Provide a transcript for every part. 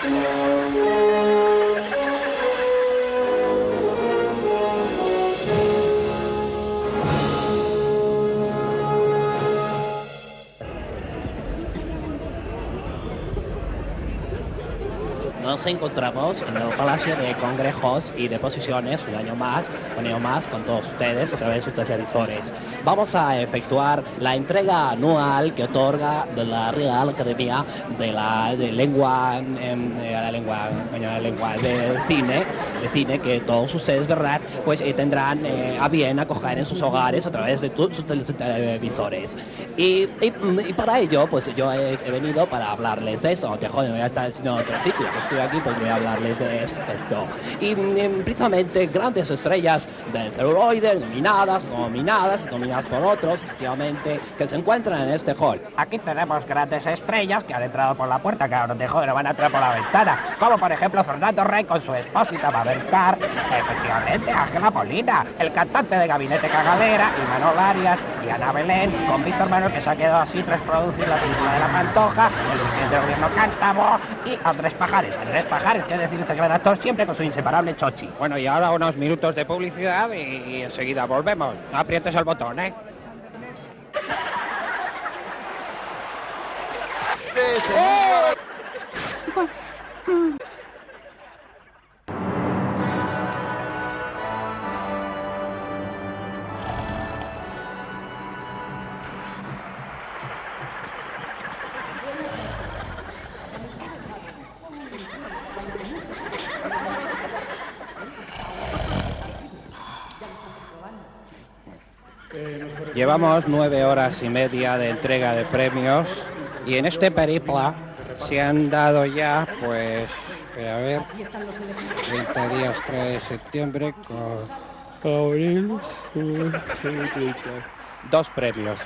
Thank you. Nos encontramos en el Palacio de Congresos y Deposiciones un año más, un año más con todos ustedes a través de sus televisores. Vamos a efectuar la entrega anual que otorga de la Real Academia de la de Lengua, em, de la lengua, de lengua de cine, de cine que todos ustedes, ¿verdad? Pues eh, tendrán eh, a bien acoger en sus hogares a través de sus tele- televisores. Y, para ello, pues yo he, venido para hablarles de eso. Voy a estar en otro sitio. que Estoy aquí, pues voy a hablarles de esto. Y mm, precisamente grandes estrellas del celuloide, nominadas, nominadas, nominadas por otros, efectivamente, que se encuentran en este hall. Aquí tenemos grandes estrellas que han entrado por la puerta, que ahora de joder van a entrar por la ventana. Como por ejemplo Fernando Rey con su esposita Mabel Carr, efectivamente Ángela Polina, el cantante de Gabinete Cagadera, Imanol Arias y Ana Belén, con Víctor Manuel que se ha quedado así tras producir la película de la Pantoja, presidente del gobierno Cántamo y Andrés Pajares. Andrés Pajares, que decir este gran actor, siempre con su inseparable chochi. Bueno, y ahora unos minutos de publicidad y, y enseguida volvemos. No aprietes el botón, ¿eh? Llevamos nueve horas y media de entrega de premios y en este peripla se han dado ya, pues, espera, a ver, 30 días 3 de septiembre con dos premios.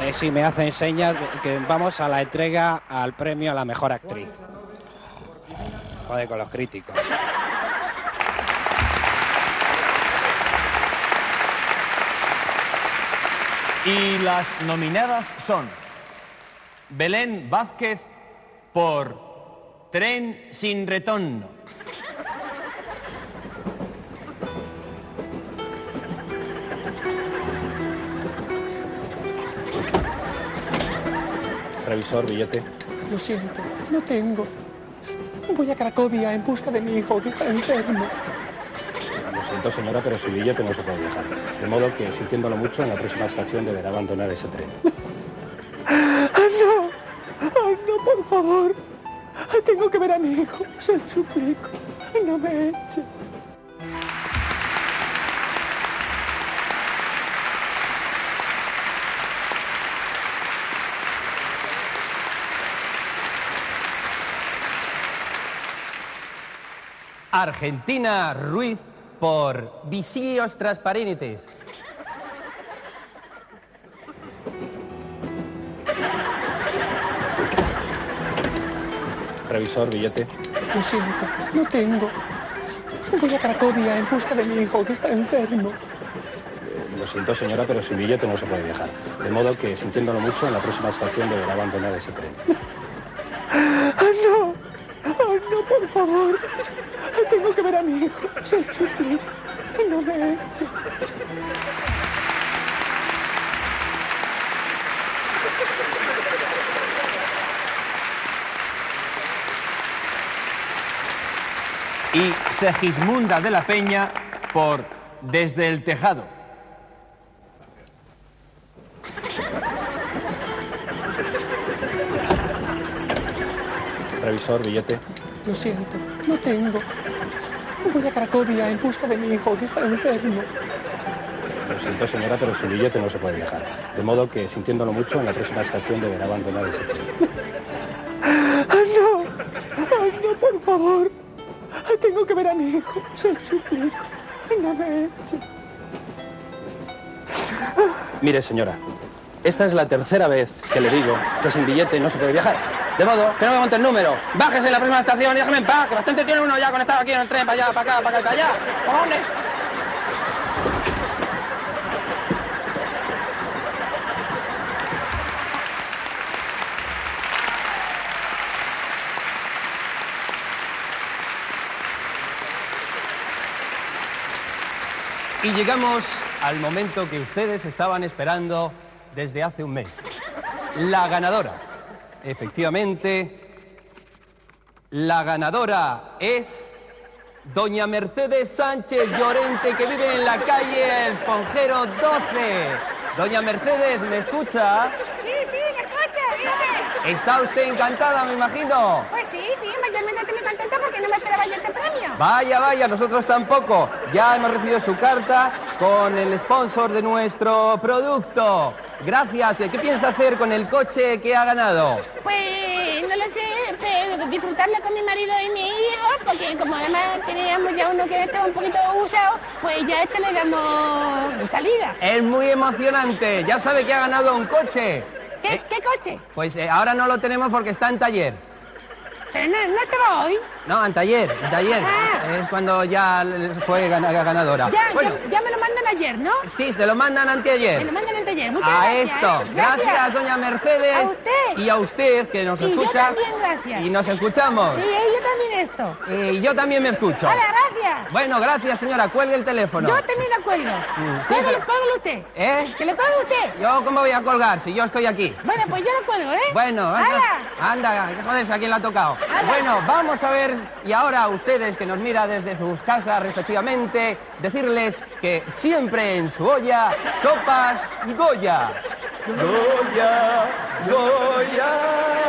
Eh, si me hacen señas que vamos a la entrega al premio a la mejor actriz. Joder, con los críticos. Y las nominadas son Belén Vázquez por Tren sin retorno. Revisor, billete. Lo siento, no tengo. Voy a Cracovia en busca de mi hijo que está enfermo. Siento, señora, pero su billete no se puede viajar. De modo que, sintiéndolo mucho, en la próxima estación deberá abandonar ese tren. ¡Ah, no! ¡Ah, no, por favor! Ah, Tengo que ver a mi hijo. Se lo suplico. No me eche. Argentina Ruiz por Visíos Transparentes. Revisor, billete. Lo siento, no tengo. Voy a Cracovia en busca de mi hijo que está enfermo. Lo siento, señora, pero su billete no se puede viajar. De modo que, sintiéndolo mucho, en la próxima estación deberá abandonar ese tren. ¡Ah, no! ¡Ah, no, por favor! Tengo que ver a mi hijo. Se lo suplico. No me eche. Y Segismunda de la Peña por Desde el Tejado. Revisor, billete. Lo siento, no tengo. Voy a Cracovia en busca de mi hijo que está enfermo. Lo siento, señora, pero su billete no se puede viajar. De modo que, sintiéndolo mucho, en la próxima estación deberá abandonar ese tren. ¡Ah, no! ¡Ah, no, por favor! Ah, Tengo que ver a mi hijo. Se lo suplico. No me eche. Mire, señora, esta es la tercera vez que le digo que sin billete no se puede viajar. De modo que no me monte el número. Bájese en la próxima estación y déjeme en paz, que bastante tiene uno ya conectado aquí en el tren, para allá, para acá, para acá, para allá. ¡Cojones! Y llegamos al momento que ustedes estaban esperando desde hace un mes. La ganadora Efectivamente, la ganadora es doña Mercedes Sánchez Llorente, que vive en la calle Esponjero 12. Doña Mercedes, ¿me escucha? Sí, sí, me escucha. Está usted encantada, me imagino. Pues sí, sí, mayormente estoy muy contenta porque no me esperaba yo este premio. Vaya, vaya, nosotros tampoco. Ya hemos recibido su carta con el sponsor de nuestro producto. Gracias. ¿Y qué piensa hacer con el coche que ha ganado? Pues no lo sé, pero disfrutarlo con mi marido y mi hijo, porque como además teníamos ya uno que estaba un poquito usado, pues ya a este le damos salida. Es muy emocionante. Ya sabe que ha ganado un coche. ¿Qué, ¿qué coche? Pues eh, ahora no lo tenemos porque está en taller. Pero no, no estaba hoy. No, en taller, en taller. Ah. Es cuando ya fue gana- ganadora. Ya, Bueno, ya, ayer, ¿no? sí, se lo mandan anteayer. lo mandan. Muchas A gracias. esto. ¿eh? Gracias, doña Mercedes. A usted. Y a usted que nos Y yo escucha. también, gracias. Y nos escuchamos. Sí, eh, yo también esto. Eh, Y yo también me escucho. Hola, gracias. Bueno, gracias señora, cuelgue el teléfono. Yo también lo cuelgo. sí, pero- usted. ¿Eh? Que lo cuelgue usted. ¿Yo cómo voy a colgar si yo estoy aquí? Bueno, pues yo lo cuelgo, ¿eh? Bueno, anda, anda, joder, ¿a quién le ha tocado? Bueno, vamos a ver, y ahora a ustedes que nos mira desde sus casas respectivamente, decirles que siempre en su olla, sopas Goya. Goya, Goya.